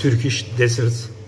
Turkish Desert.